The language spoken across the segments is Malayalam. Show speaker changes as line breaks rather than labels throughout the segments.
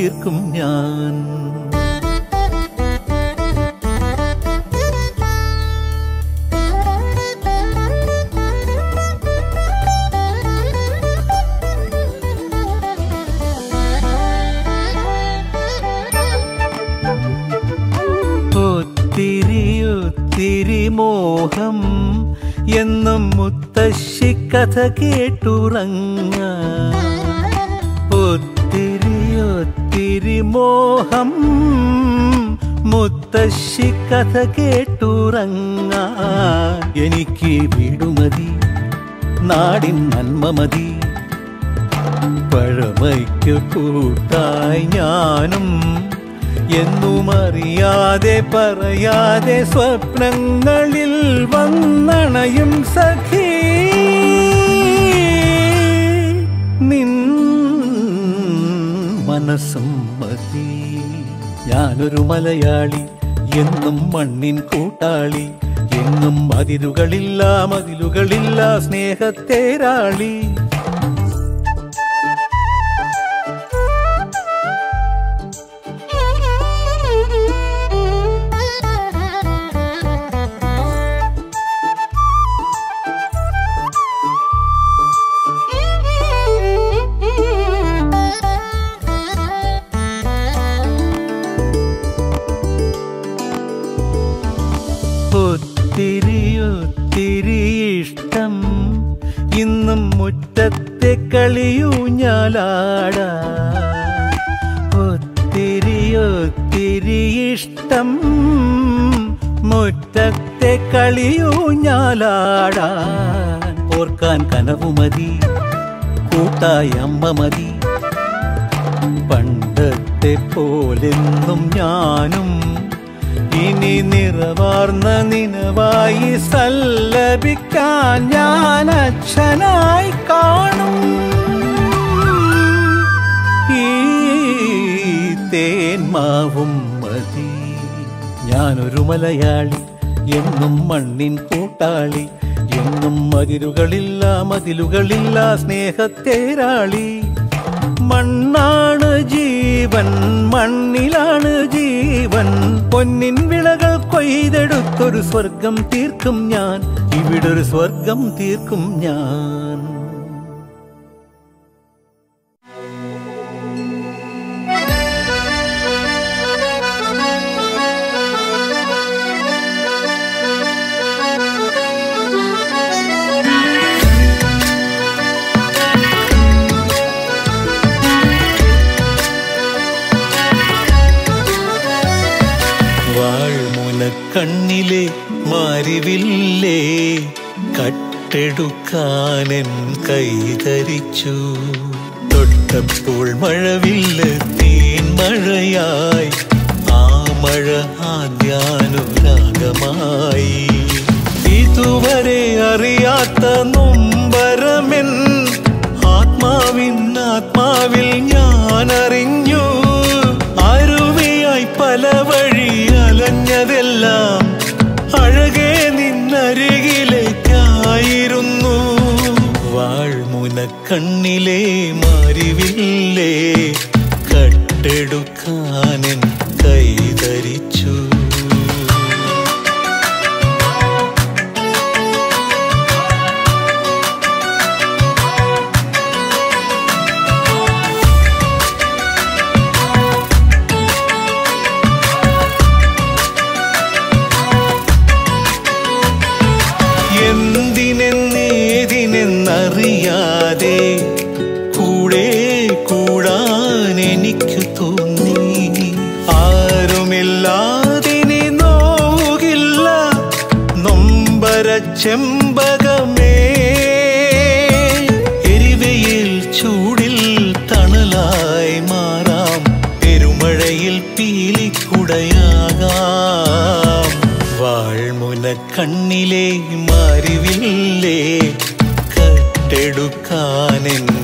தீர்க்கும் ஞான സഖി നിൻ മനസ്സും മതി. ഞാനൊരു മലയാളി എന്നും മണ്ണിൻ കൂട്ടാളി. എന്നും മതിലുകളില്ല മതിലുകളില്ല സ്നേഹത്തേരാളി മലയാളി എന്നും മണ്ണിൻ കൂട്ടാളി എന്നും മതിലുകളില്ല മതിലുകളില്ല സ്നേഹത്തേരാളി. മണ്ണാണ് ജീവൻ മണ്ണിലാണ് ജീവൻ. പൊന്നിൻ വിളകൾ കൊയ്തെടുത്തൊരു സ്വർഗം തീർക്കും ഞാൻ. ഇവിടൊരു സ്വർഗം തീർക്കും ഞാൻ. വാൾമുല കണ്ണിലേ മറിവില്ലേ കട്ടെടുക്കാനെന്ന്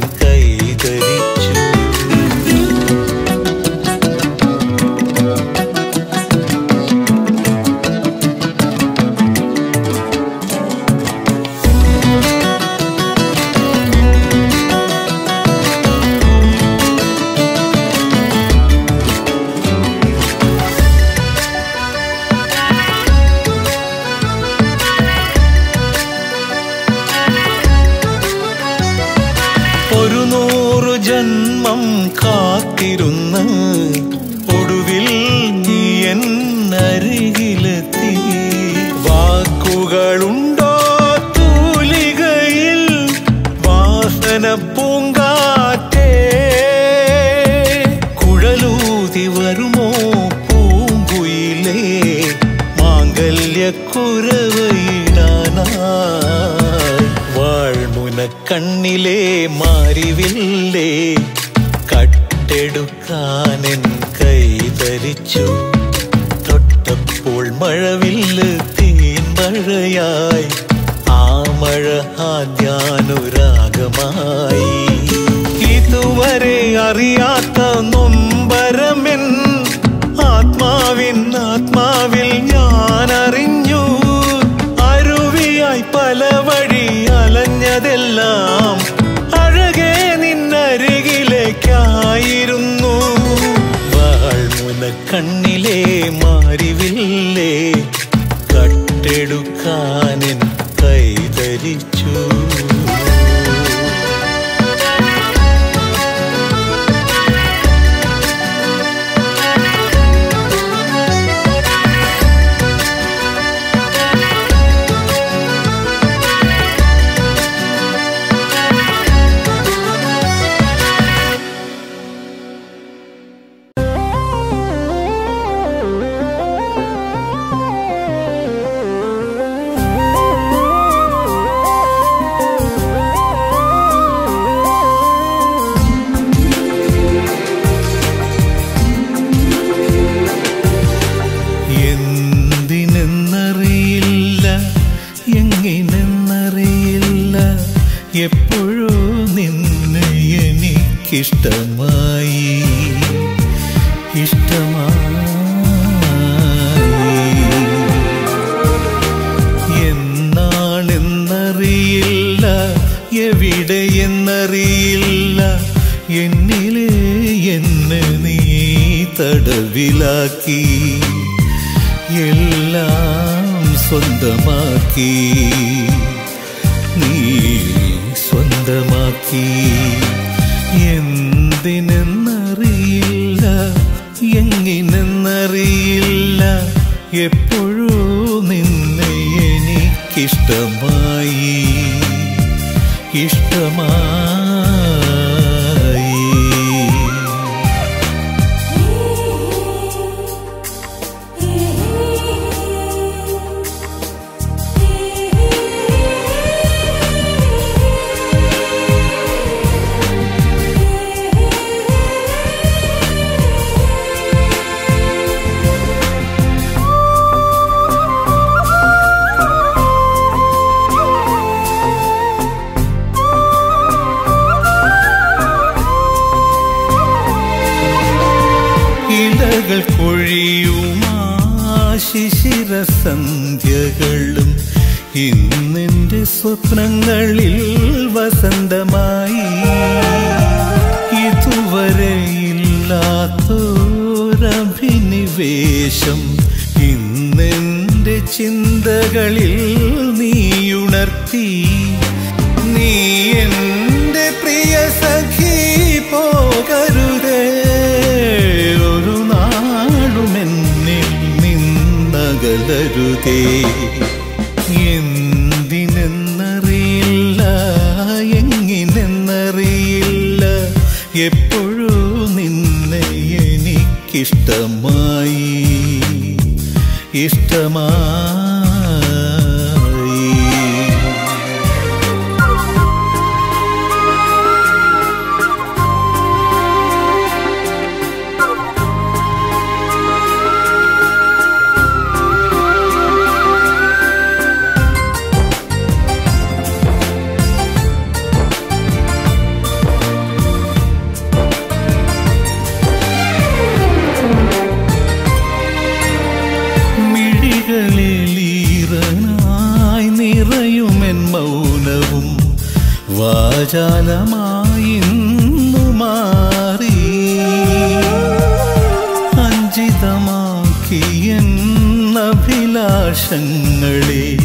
ഞങ്ങളെ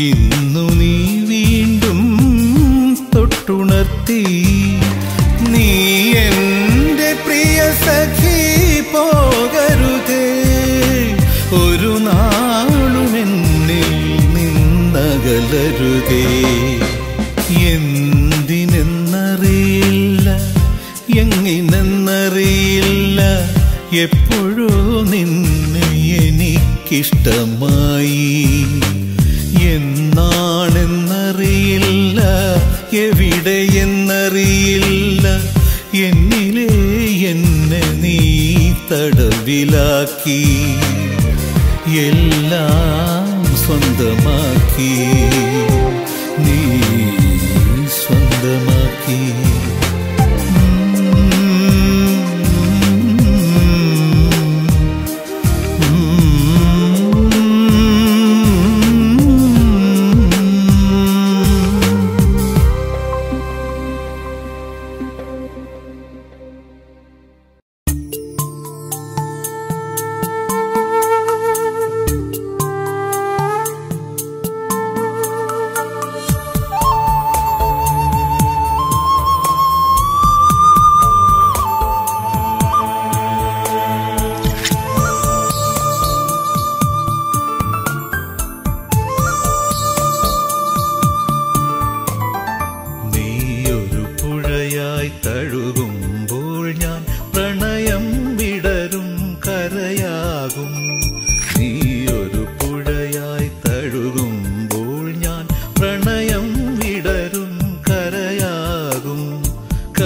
ഇന്നു നീ വീണ്ടും തൊട്ടുണർത്തി. നീ എന്റെ പ്രിയ സഖി പോകരുത്. ഒരു നാളും എന്നിൽ നിന്നകലരുതേ. എന്തിനെന്നറിയില്ല എങ്ങനെന്നറിയില്ല എപ്പോഴും എനിക്കിഷ്ടമായി എന്നാണെന്നറിയില്ല എവിടെയെന്നറിയില്ല. എന്നിലെ എന്നെ നീ തടവിലാക്കി. എല്ലാം സ്വന്തമാക്കി.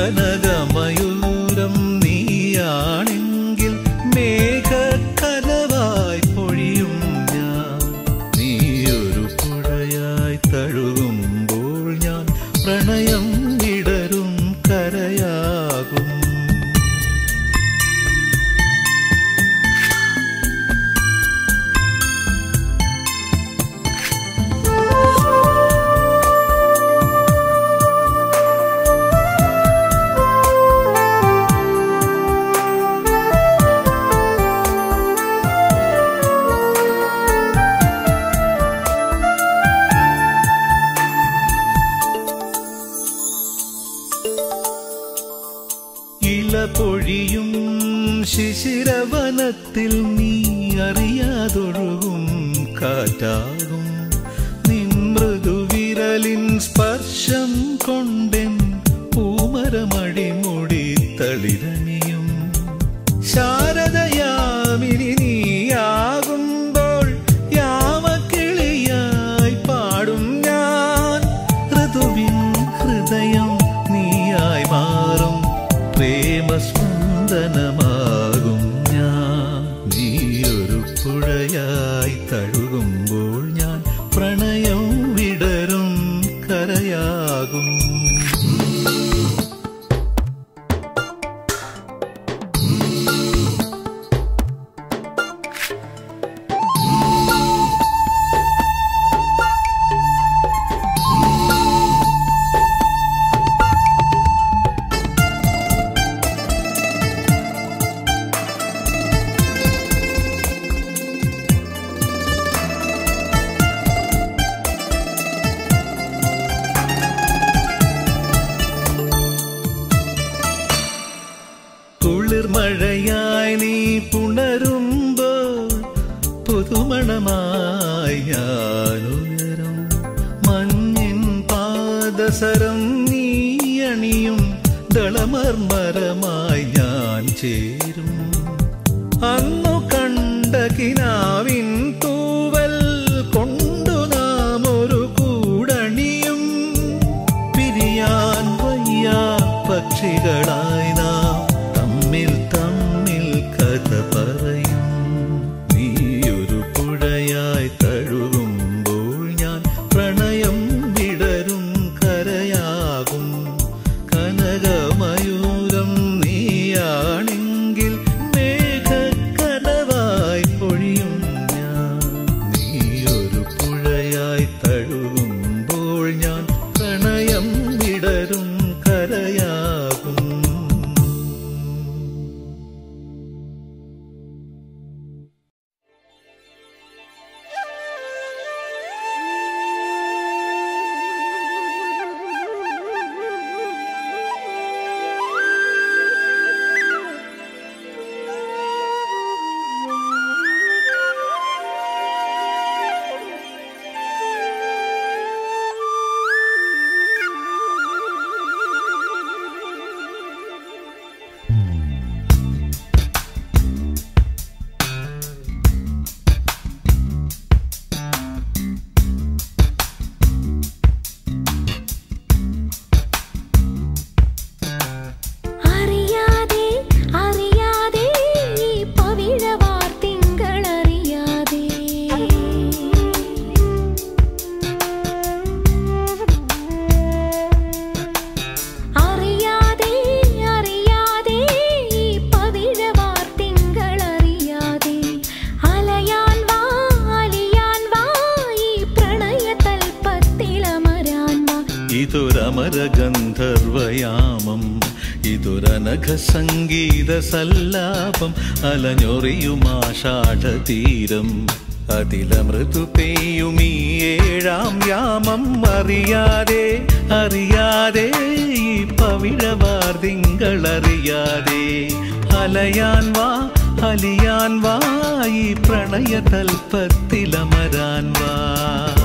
ಜನದ നിർമ്മരമായി ഞാൻ ചെയ്യും തീരം അതിലമൃതു പെയ്യും ഈ ഏഴാം യാമം അറിയാതെ അറിയാതെ ഈ പവിഴവാർ തിങ്കളറിയാതെ
അലയാൻ വാ അലിയാൻ വാ ഈ പ്രണയതൽപ്പത്തിലമരാൻ വാ.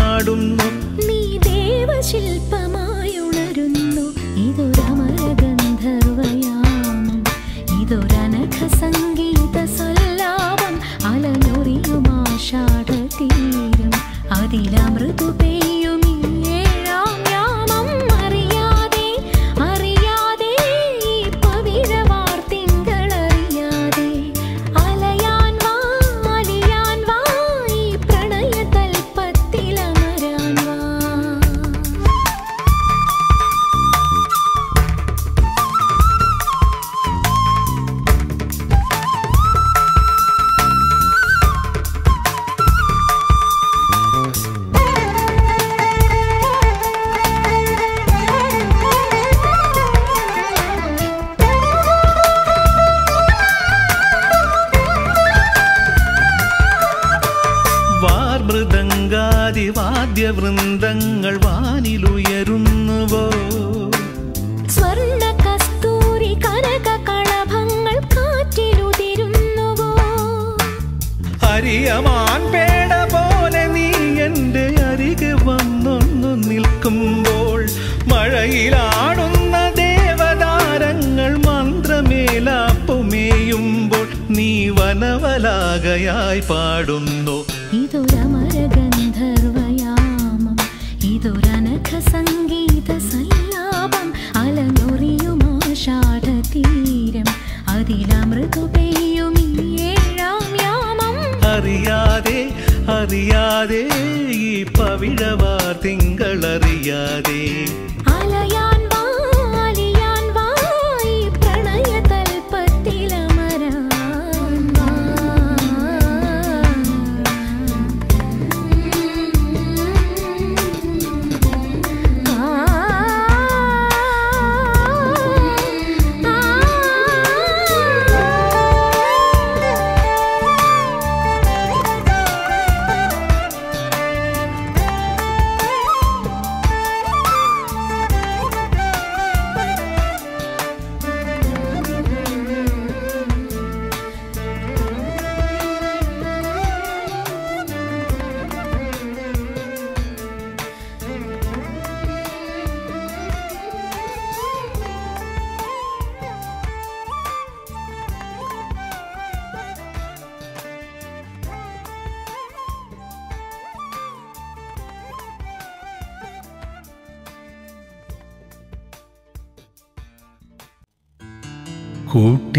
പാടുന്നു.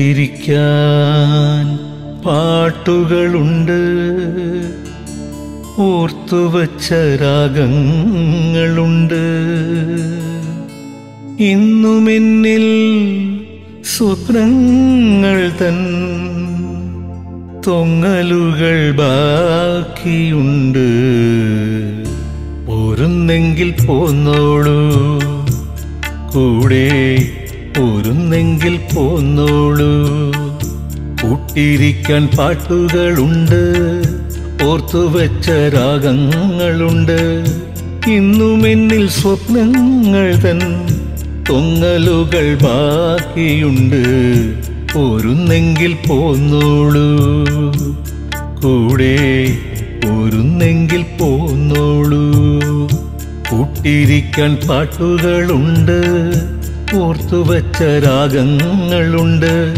കൂട്ടിരിക്കാൻ പാട്ടുകളുണ്ട്. ഓർത്തുവച്ച രാഗങ്ങളുണ്ട്. ഇന്നുമെന്നിൽ സ്വപ്നങ്ങൾ തൻ തൊങ്ങലുകൾ ബാക്കിയുണ്ട്. പോരുന്നെങ്കിൽ പോന്നോളൂ. കൂടെ പോരുന്നെങ്കിൽ പോന്നോളൂ. കൂട്ടിരിക്കാൻ പാട്ടുകളുണ്ട്. ഓർത്തുവച്ച രാഗങ്ങളുണ്ട്. ഇന്നും എന്നിൽ സ്വപ്നങ്ങൾ തൻ തൊങ്ങലുകൾ ബാക്കിയുണ്ട്. പോരുന്നെങ്കിൽ പോന്നോളൂ. കൂടെ പോരുന്നെങ്കിൽ പോന്നോളൂ. കൂട്ടിരിക്കാൻ പാട്ടുകളുണ്ട്. ഓർത്തുവച്ച രാഗങ്ങളുണ്ട്.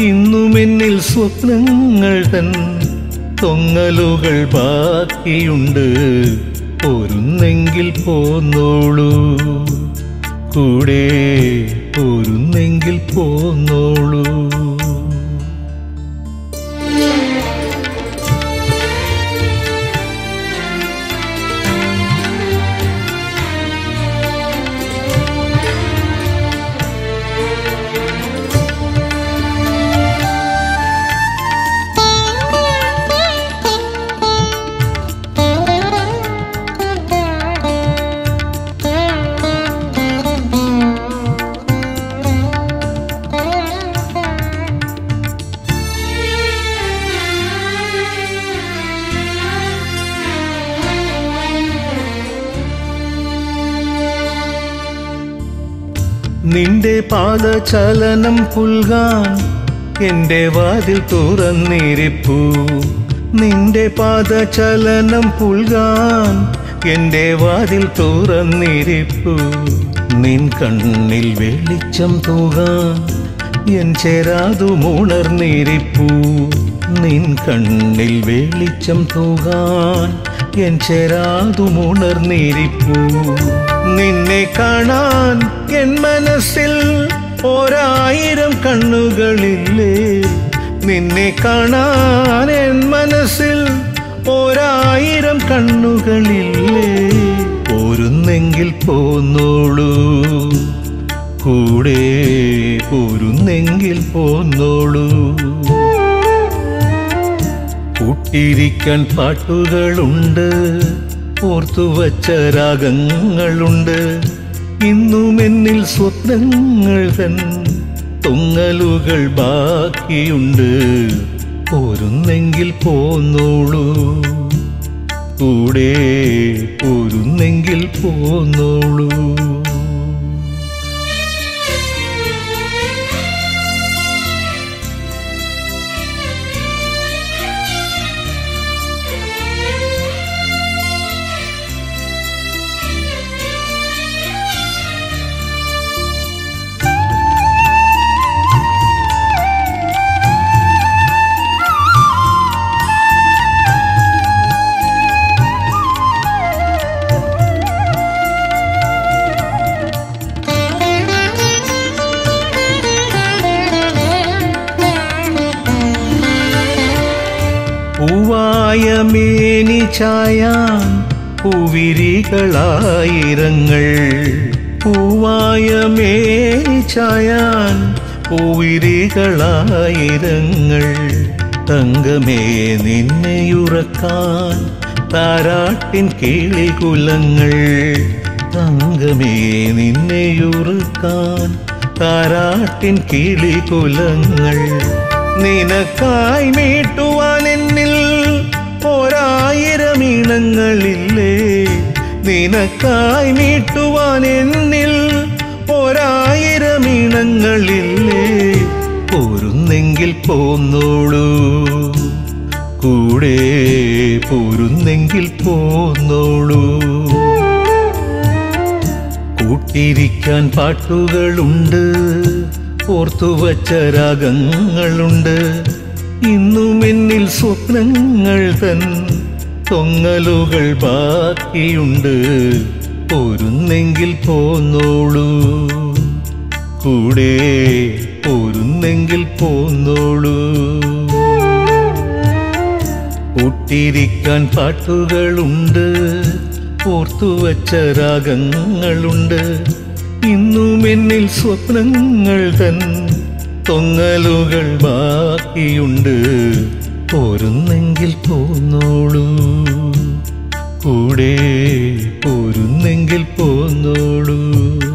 ഇന്നും എന്നിൽ സ്വപ്നങ്ങൾ തൻ തൊങ്ങലുകൾ ബാക്കിയുണ്ട്. പോരുന്നെങ്കിൽ പോന്നോളൂ. കൂടെ പോരുന്നെങ്കിൽ പോന്നോളൂ. പാദചലനം പുൽകാൻ എന്റെ വാതിൽ തുറന്നിരിപ്പൂ. നിന്റെ പാദചലനം പുൽകാൻ എന്റെ വാതിൽ തുറന്നിരിപ്പൂ. നിൻ കണ്ണിൽ വെളിച്ചം തൂകാൻ എൻ ചേരാതു ചേരാതുമുണർന്നിരിപ്പു നിൻ കണ്ണിൽ വെളിച്ചം തൂകാൻ എൻ ചേരാതുമുണർന്നിരിപ്പു. നിന്നെ കാണാൻ എൻ മനസ്സിൽ ഒരായിരം കണ്ണുകളില്ലേ. നിന്നെ കാണാൻ എൻ മനസ്സിൽ ഒരായിരം കണ്ണുകളില്ലേ. പോരുന്നെങ്കിൽ പോന്നോളൂ. കൂടെ പോരുന്നെങ്കിൽ പോന്നോളൂ. കൂട്ടിരിക്കാൻ പാട്ടുകളുണ്ട്. ഓർത്തുവച്ച രാഗങ്ങളുണ്ട്. ഇന്നും എന്നിൽ സ്വപ്നങ്ങൾ തൻ തൊങ്ങലുകൾ ബാക്കിയുണ്ട്. പോരുന്നെങ്കിൽ പോന്നോളൂ. കൂടെ പോരുന്നെങ്കിൽ പോന്നോളൂ. ചായാൻ പൂവിരികളായിരങ്ങൾ. പൂവായ മേ ചായാൻ പൂവിരികളായിരങ്ങൾ. തങ്കമേ നിന്നെയുറക്കാൻ താരാട്ടിൻ കിളികുലങ്ങൾ. തങ്കമേ നിന്നെയുറുക്കാൻ താരാട്ടിൻ കിളികുലങ്ങൾ. നിനക്കായ് മീട്ടുവാൻ ഇണങ്ങളില്ലേ? നിനക്കായി നീട്ടുവാൻ എന്നിൽ ഒരായിരം ഇണങ്ങളില്ലേ പോരുന്നെങ്കിൽ പോന്നോളൂ. കൂടെ പോരുന്നെങ്കിൽ പോന്നോളൂ. കൂട്ടിരിക്കാൻ പാട്ടുകളുണ്ട്. ഓർത്തുവച്ച രാഗങ്ങളുണ്ട്. ഇന്നും എന്നിൽ സ്വപ്നങ്ങൾ തൻ തൊങ്ങലുകൾ ബാക്കിയുണ്ട്. പോരുന്നെങ്കിൽ പോന്നോളൂ. കൂടെ പോരുന്നെങ്കിൽ പോന്നോളൂ. ഒട്ടിരിക്കാൻ പാട്ടുകളുണ്ട്. ഓർത്തുവച്ച രാഗങ്ങളുണ്ട്. ഇന്നും എന്നിൽ സ്വപ്നങ്ങൾ തൻ തൊങ്ങലുകൾ ബാക്കിയുണ്ട്. പോരുന്നെങ്കിൽ പോന്നോളൂ. കൂടെ പോരുന്നെങ്കിൽ പോന്നോളൂ.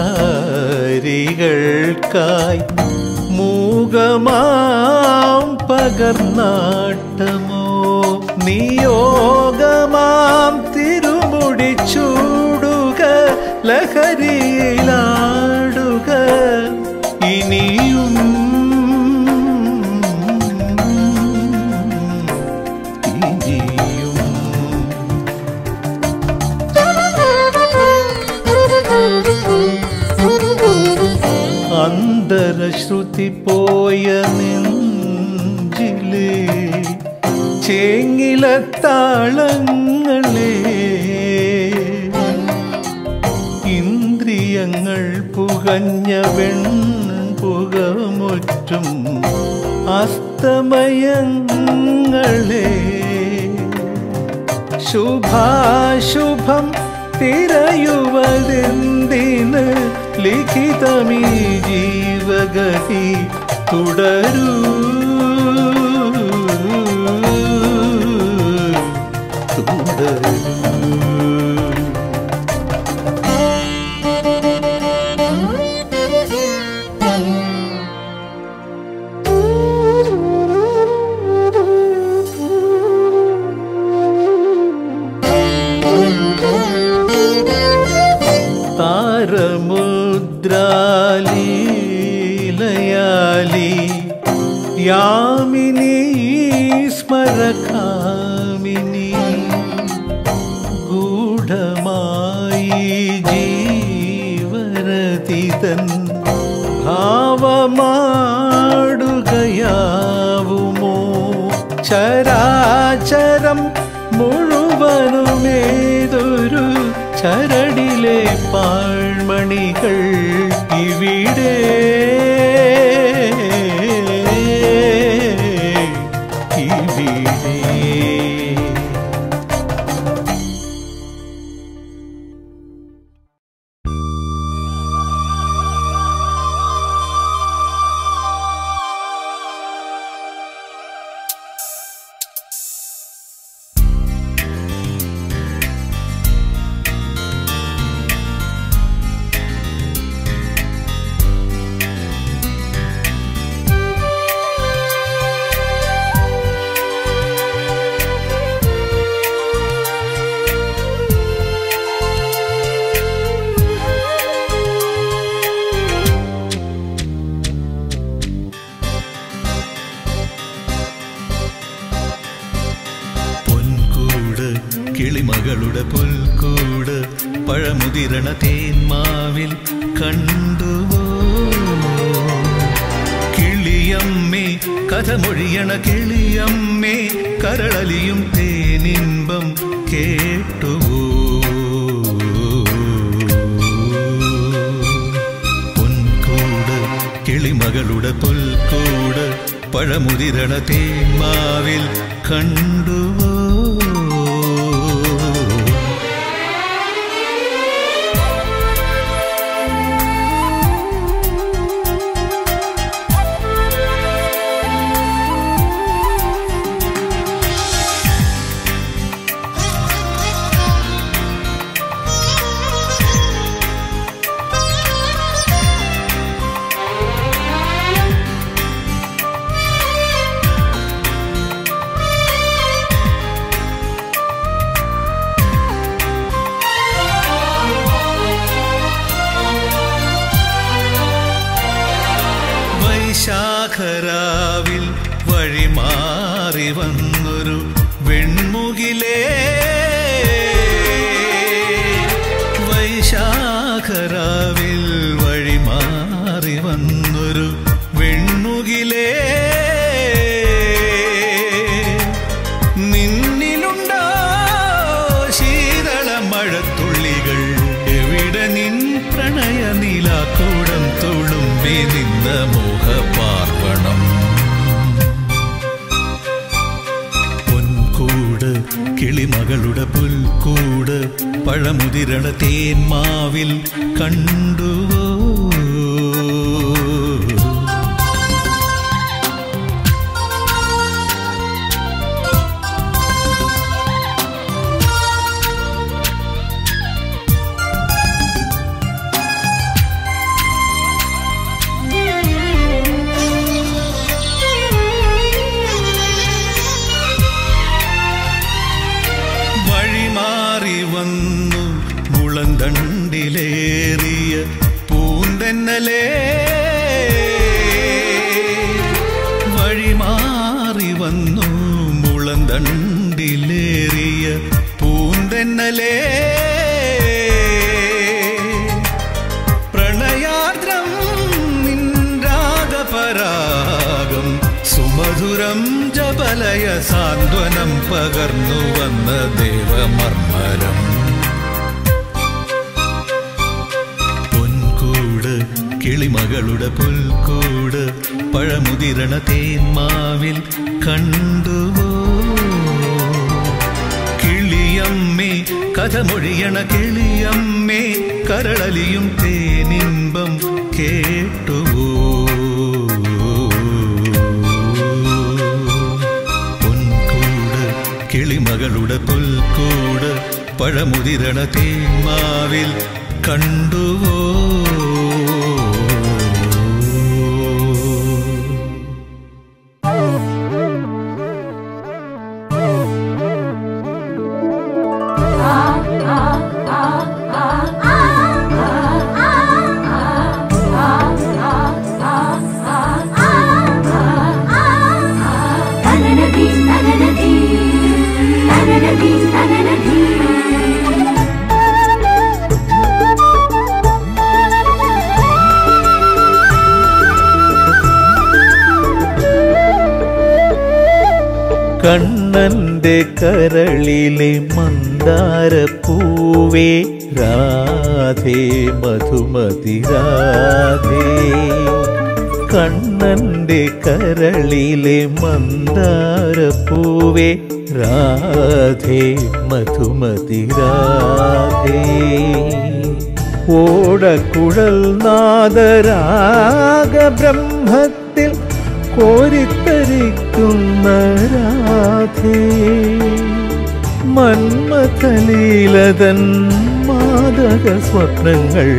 കാരികൾക്കായി മൂകമാം പകർന്നാട്ടമോ? നിയോഗമാം തിരുമുടി ചൂടുക ലഹരിയെ ശ്രുതി പോയ നെഞ്ചിലെ ചേങ്ങിലത്താളങ്ങളെ. ഇന്ദ്രിയങ്ങൾ പുകഞ്ഞ വെൺപുകമൊറ്റും അസ്തമയങ്ങളെ. ശുഭാശുഭം തിരയുവതെന്തിന് लिखितमी जीवगति तुडरू ചരാചരം മുഴുവനുമേതൊരു ചരടിലെ പാഴ്മണികൾ ഇവിടെ.
ജപലയ സാന്ത്വനം പകർന്നു വന്ന ദേവമർമ്മരം. പൊൻകൂട് കിളിമകളുടെ പുൽക്കൂട് പഴമുതിരണ തേന്മാവിൽ കണ്ടുവോ? കിളിയമ്മേ കഥമൊഴിയണ കിളിയമ്മേ കരളലിയും തേനിമ്പം കേട്ടുവോ കിളിമകളുടെ പുൽക്കൂട് പഴമുതിരണ തേന്മാവിൽ കണ്ടുവോ?
കണ്ണന്റെ കരളിലെ മന്ദാരപ്പൂവേ. രാധേ മധുമതി രാധേ. കണ്ണന്റെ കരളിലെ മന്ദാരപ്പൂവേ. രാധേ മധുമതി രാധേ. ഓടക്കുഴൽ നാദരാഗ ബ്രഹ്മത്തിൽ കോരിത്തരിക്കുന്ന രാധേ മന്മഥലീലതൻ മാതക സ്വപ്നങ്ങൾ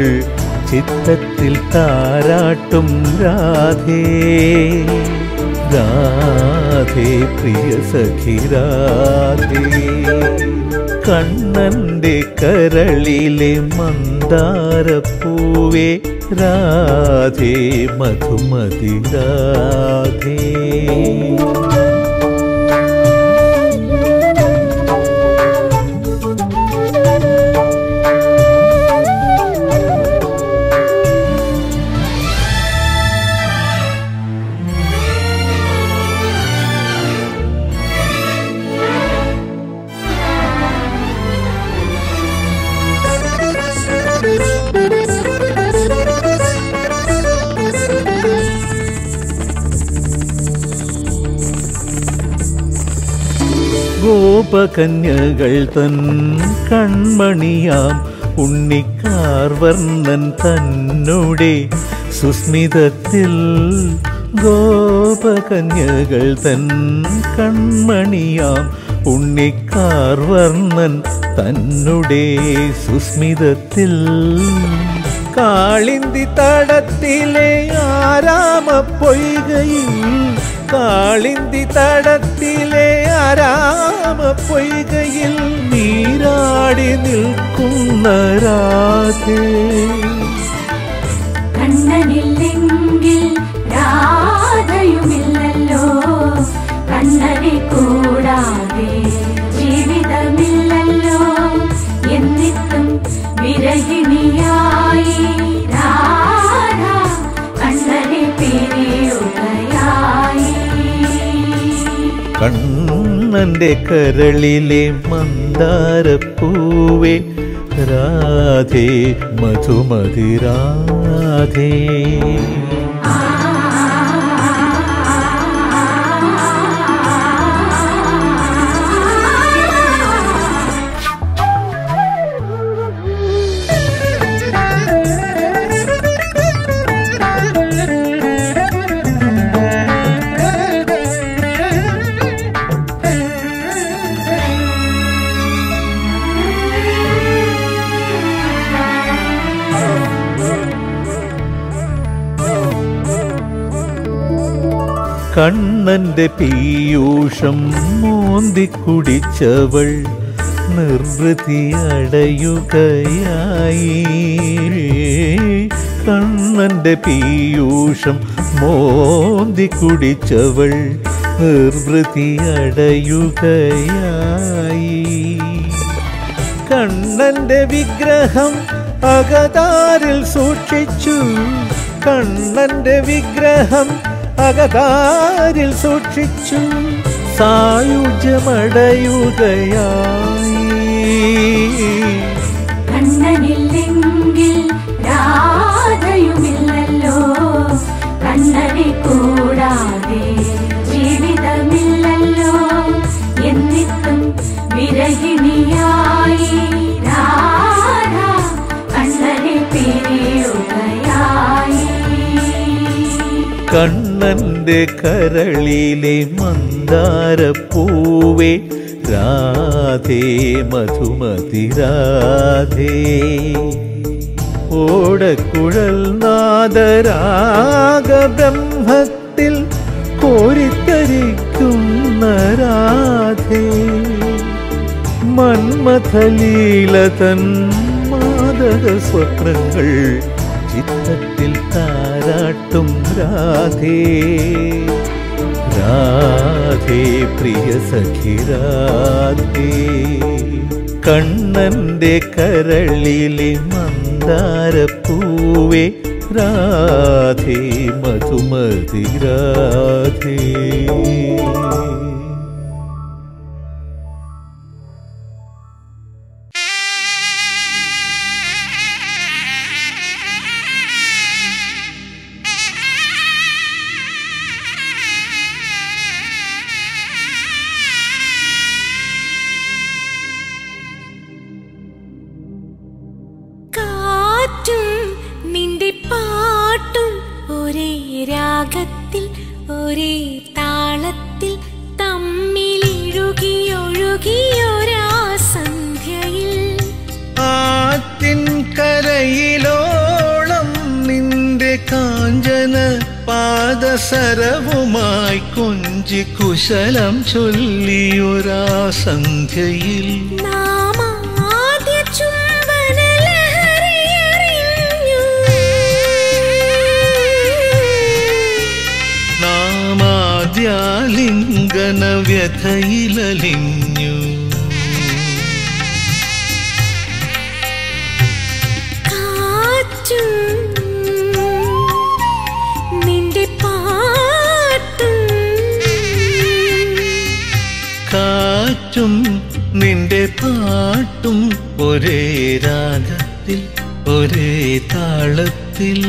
ചിത്തത്തിൽ താരാട്ടും രാധേ. രാധേ പ്രിയ സഖി രാധേ. കണ്ണന്റെ കരളിലെ മന്ദാരപ്പൂവേ രാധേ മധുമതി രാധേ. ഗോപകന്യകൾ തൻ കൺമണിയാം. ഉണ്ണിക്കാർവർണൻ തന്നോടെ സുസ്മിതത്തിൽ ഗോപകന്യകൾ തൻ കൺമണിയാം. ഉണ്ണിക്കാർവർണൻ തന്നുടെ സുസ്മിതത്തിൽ കാളിന്തി തടത്തിലെ ആരാമ പൊയ്കയിൽ കാളിന്തി തടത്തിലെ ആരാമ പൊയ്കയിൽ നീരാടി നിൽക്കുന്ന രാധേ.
കണ്ണനില്ലെങ്കിൽ രാധയുമില്ലല്ലോ. കണ്ണനെ കൂടാതെ ജീവിതമില്ലല്ലോ. എന്നിട്ടും വിരഹിണിയായി
കണ്ണന്റെ കരളിലെ മന്ദാരപ്പൂവേ. രാധേ മധുമതി രാധേ. കണ്ണന്റെ പീയൂഷം മോന്തി കുടിച്ചവൾ നിർവൃതിയടയുകയായി കണ്ണന്റെ പീയൂഷം മോന്തി കുടിച്ചവൾ നിർവൃതിയടയുകയായി കണ്ണന്റെ വിഗ്രഹം അകതാരിൽ സൂക്ഷിച്ചു. കണ്ണന്റെ വിഗ്രഹം അകതാരിൽ സൂക്ഷിച്ചു സായുജമടയുകയായി
കണ്ണനില്ലെങ്കിൽ രാധയുമില്ലല്ലോ. കണ്ണനെ കൂടാതെ ജീവിതമില്ലല്ലോ. എന്നിട്ടും വിരഹിണിയായി രാധ കണ്ണനെ പിരിയുകയായി.
കണ്ണന്റെ കരളിലെ മന്ദാരപ്പൂവേ രാധേ മധുമതി രാധേ. ഓടക്കുഴൽ നാദരാഗ ബ്രഹ്മത്തിൽ കോരിത്തരിക്കുന്ന രാധേ. മന്മഥലീല തൻ മാതക സ്വപ്നങ്ങൾ ചിത്തത്തിൽ താരാട്ടും രാധേ. രാധേ പ്രിയ സഖി രാധേ. കണ്ണന്റെ കരളിലെ മന്ദാരപ്പൂവേ രാധേ മധുമതി രാധേ.
പാദസരവുമായി കൊഞ്ചി കുശലം ചൊല്ലിയൊരാ സന്ധ്യയിൽ നാമാദ്യാലിംഗന വ്യഥയിലലിഞ്ഞു
കാറ്റും നിന്റെ പാട്ടും
ഒരേ രാഗത്തിൽ ഒരേ താളത്തിൽ.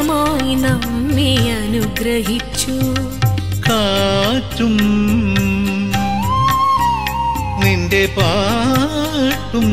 ആദ്യമായി നമ്മെ അനുഗ്രഹിച്ചു.
കാറ്റും നിന്റെ പാട്ടും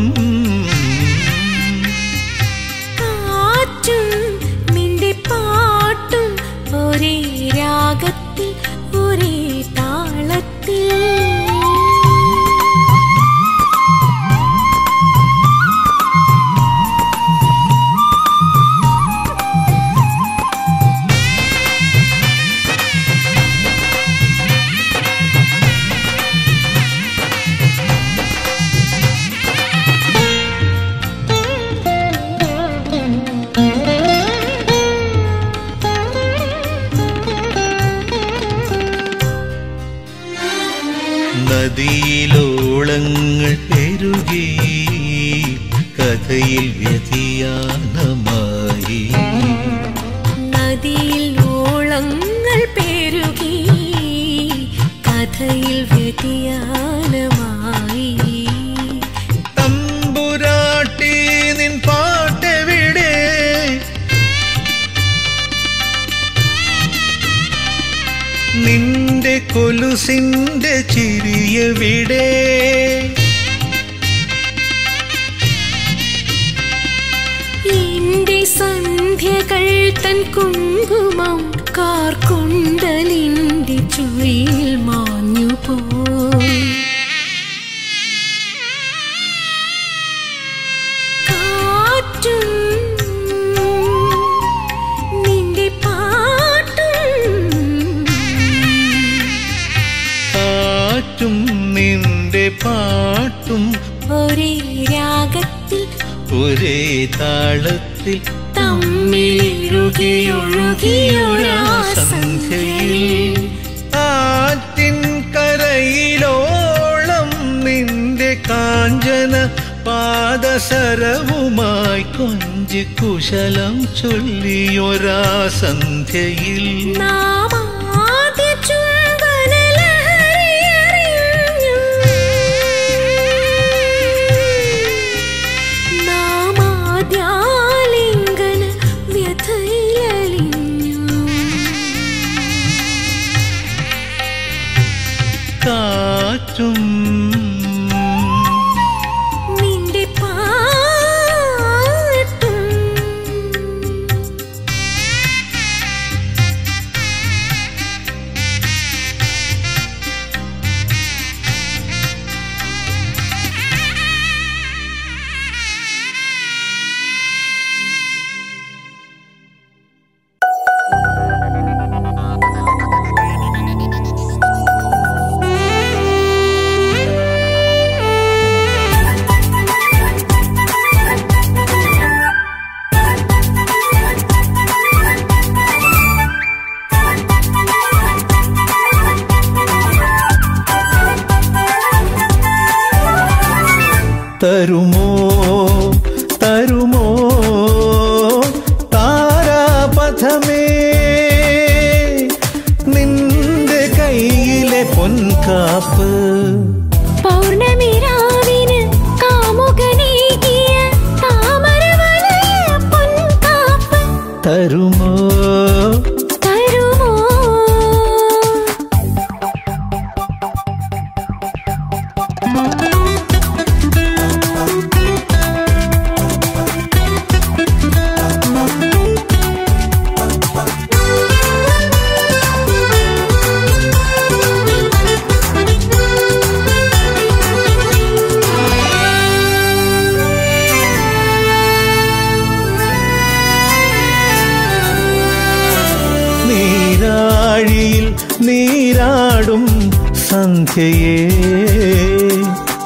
പാടും സന്ധ്യയെ.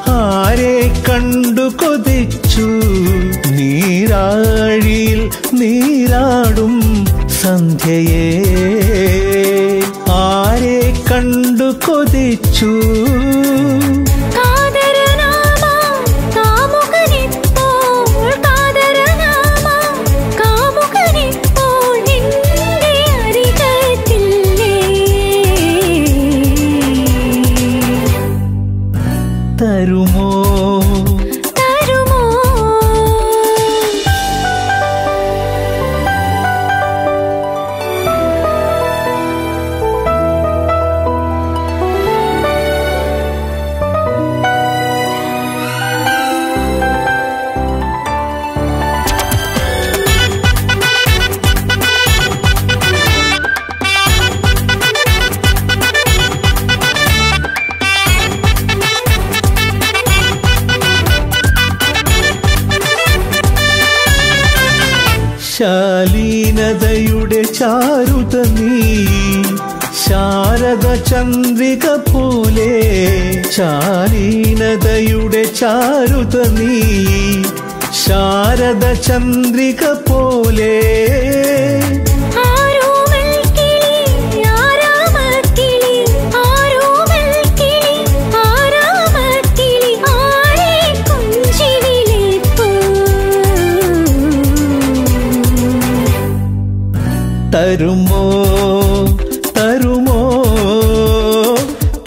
ആരെ കണ്ടു കൊതിച്ചു? നീരാഴിയിൽ നീരാടും സന്ധ്യയെ. ആരെ കണ്ടു കൊതിച്ചു? തരുമോ?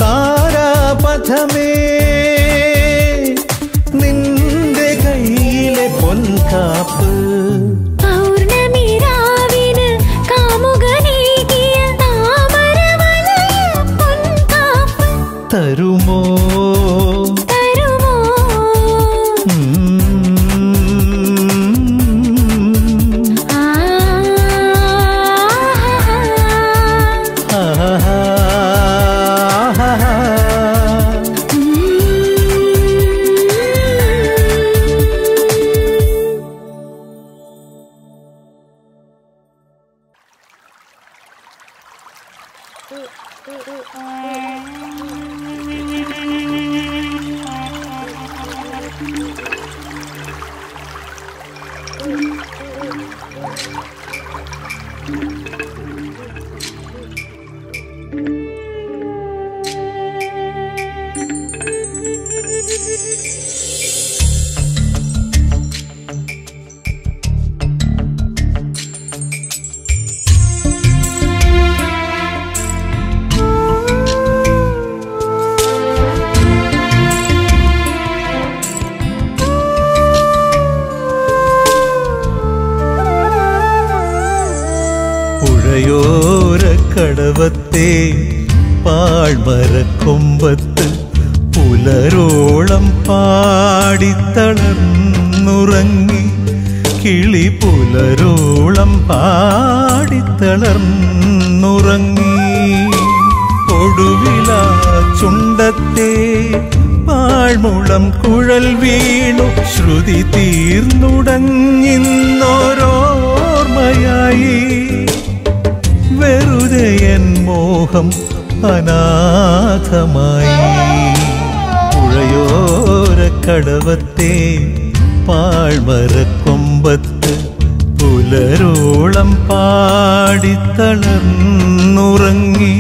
താരാപഥമേ പാഴ്മുളം കുഴൽ വീണു. ശ്രുതി തീർന്നുടഞ്ഞിന്നോരോർമ്മയായി വെറുതെ എൻ മോഹം അനാഥമായി. പുഴയോര കടവത്തെ പാഴ്മരക്കൊമ്പത്ത് പുലരോളം പാടിത്തളർന്നുറങ്ങി.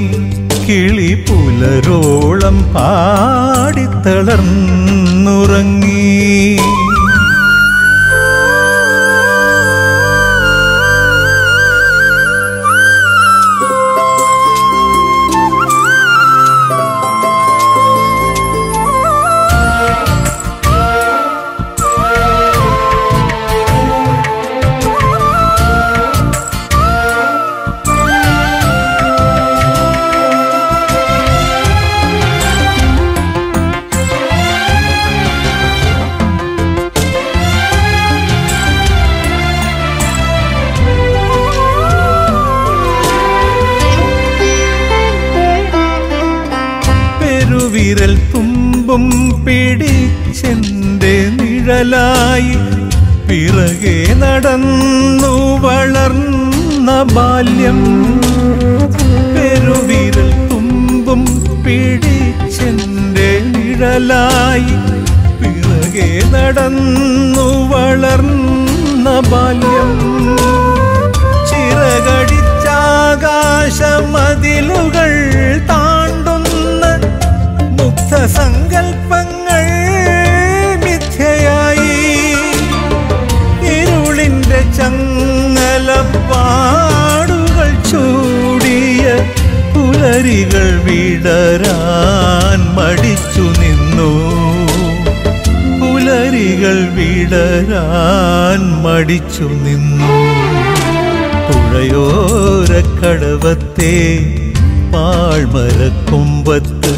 കിളി പുലരോളം പാടിത്തളർന്നുറങ്ങി പെരുവിരൽ പുലരികൾ വിടരാൻ മടിച്ചു നിന്നു. പുലരികൾ വിടരാൻ മടിച്ചു നിന്നു. പുഴയോരക്കടവത്തെ പാഴ്മരക്കൊമ്പത്ത്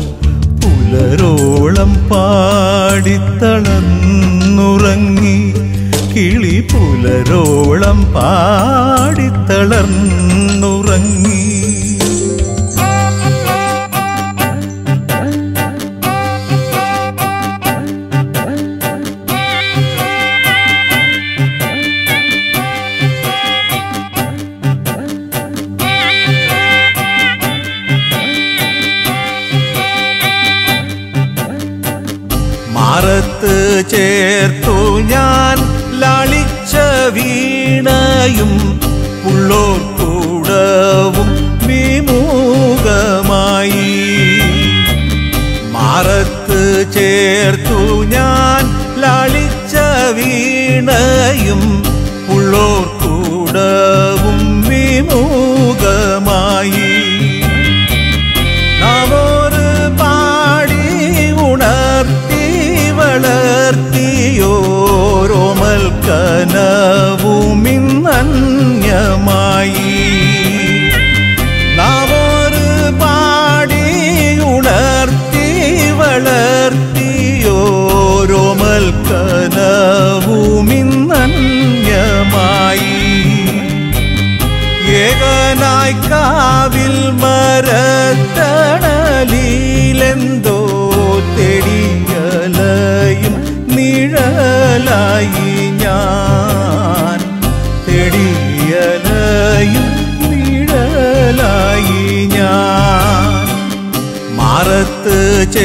പുലരോളം പാടിത്തളന്നുറങ്ങി കിളി പുലരോളം പാടിത്തളർന്നുറങ്ങി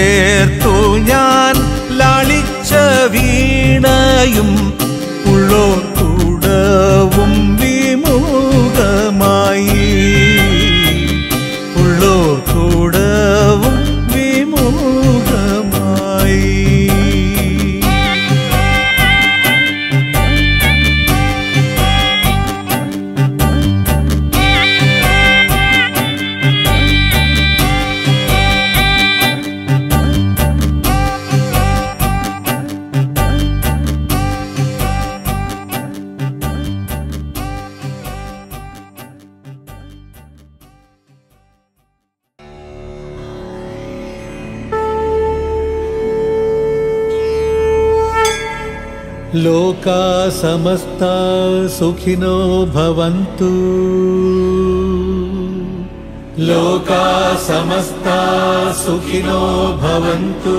ചേർത്തു ഞാൻ ലാളിച്ച വീണയും ഉള്ളോർ समस्ता सुखिनो भवन्तु। लोका समस्ता सुखिनो भवन्तु।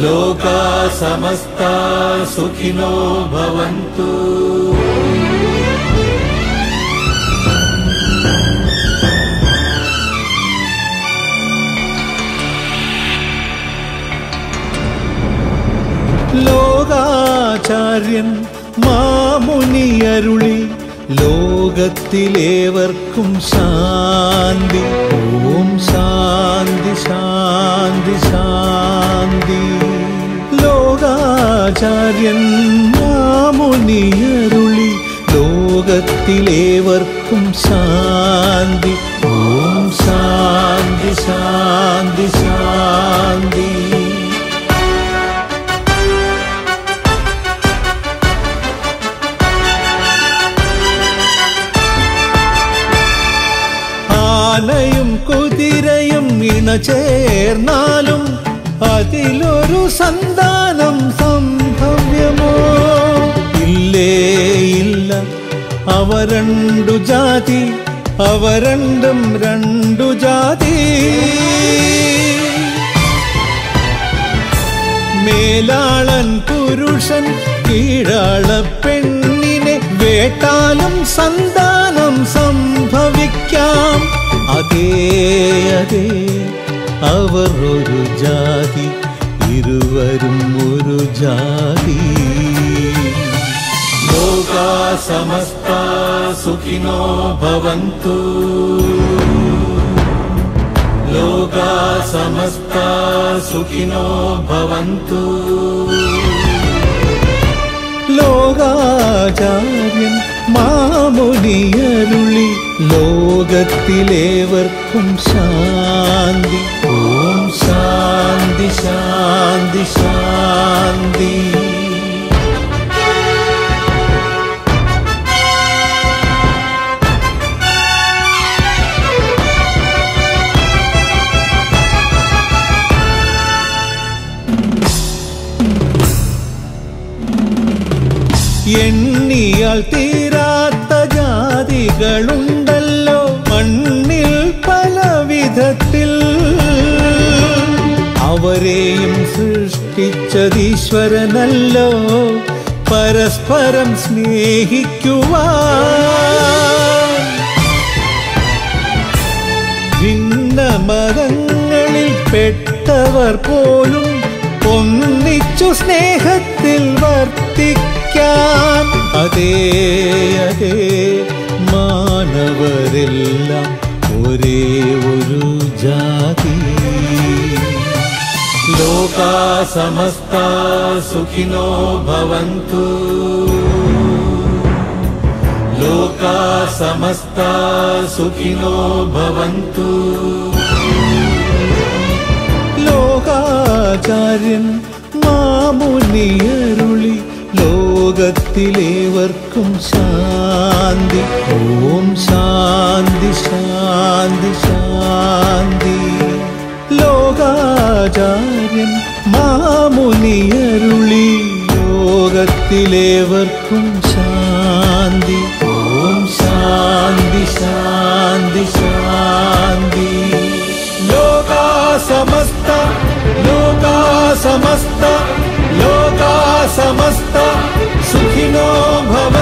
लोका समस्ता सुखिनो भवन्तु ലോകാചാര്യൻ മാമുനിയരുളി ലോകത്തിലേവർക്കും ശാന്തി. ഓം ശാന്തി ശാന്തി ശാന്തി. ലോകാചാര്യൻ മാമുനിയരുളി ലോകത്തിലേവർക്കും ശാന്തി. ഓം ശാന്തി ശാന്തി ശാന്തി. ആനയും കുതിരയും ഇണചേർന്നാലും അതിലൊരു സന്താനം സംഭവ്യമോ? ഇല്ലേ ഇല്ല. അവ രണ്ടു ജാതി അവ രണ്ടും രണ്ടു ജാതി. മേലാളൻ പുരുഷൻ കീഴാള പെണ്ണിനെ വേട്ടാലും സന്താനം സംഭവിക്കാം. അതേ അതേ അവർ ഒരു ജാതി ഇരുവരും ഒരു ജാതി ലോകാ സമസ്ത സുഖിനോ ഭവന്തു ലോകാ സമസ്ത സുഖിനോ ഭവന്തു ലോകാചാര്യൻ മാമുനിയരുളി ലോകത്തിലേവർക്കും ശാന്തി. ഓം ശാന്തി ശാന്തി ശാന്തി. അവരെയും സൃഷ്ടിച്ചതീശ്വരനല്ലോ. പരസ്പരം സ്നേഹിക്കുവാൻ. ഭിന്ന മതങ്ങളിൽ പെട്ടവർ പോലും ഒന്നിച്ചു സ്നേഹത്തിൽ വർത്തിക്കാൻ. അതേ അതേ മാനവരെല്ലാം ഒരേ ഒരു ജാതി. ലോകാ സമസ്ത സുഖിനോ ഭവന്തു ലോകാ സമസ്ത സുഖിനോ ഭവന്തു ലോകാചാര്യൻ മാമുനിയരുളി ലോകത്തിലേവർക്കും ശാന്തി. ഓം ശാന്തി ശാന്തി ശാന്തി. ലോകാചാര്യൻ മാമുനിയരുളി ലോകത്തിലേവർക്കും ശാന്തി ഓം ശാന്തി ശാന്തി ശാന്തി ലോകാ സമസ്ത ലോകാ സമസ്ത ലോകാ സമസ്ത സുഖിനോ ഭവ